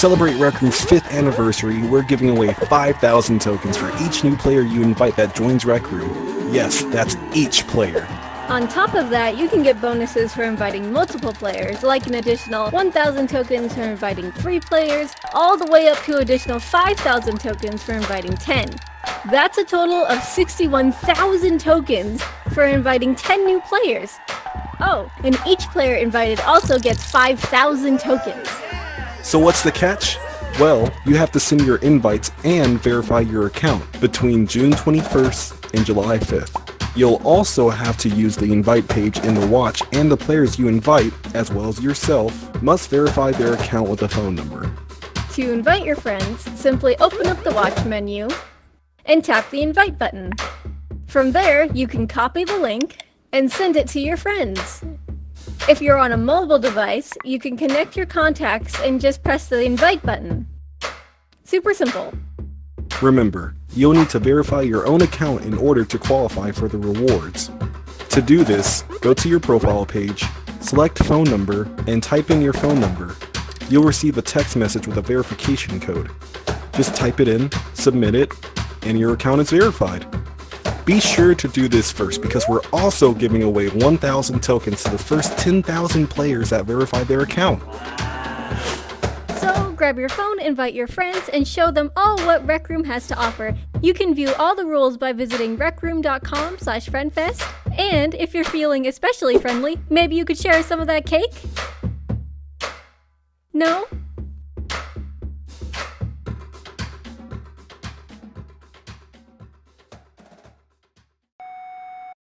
celebrate Rec 5th anniversary, we're giving away 5,000 tokens for each new player you invite that joins Rec Yes, that's each player. On top of that, you can get bonuses for inviting multiple players, like an additional 1,000 tokens for inviting 3 players, all the way up to additional 5,000 tokens for inviting 10. That's a total of 61,000 tokens for inviting 10 new players. Oh, and each player invited also gets 5,000 tokens. So what's the catch? Well, you have to send your invites and verify your account between June 21st and July 5th. You'll also have to use the invite page in the watch and the players you invite, as well as yourself, must verify their account with a phone number. To invite your friends, simply open up the watch menu and tap the invite button. From there, you can copy the link and send it to your friends. If you're on a mobile device, you can connect your contacts and just press the invite button. Super simple. Remember, you'll need to verify your own account in order to qualify for the rewards. To do this, go to your profile page, select phone number, and type in your phone number. You'll receive a text message with a verification code. Just type it in, submit it, and your account is verified. Be sure to do this first because we're also giving away 1,000 tokens to the first 10,000 players that verify their account. So grab your phone, invite your friends, and show them all what Rec Room has to offer. You can view all the rules by visiting recroom.com slash friendfest. And if you're feeling especially friendly, maybe you could share some of that cake? No?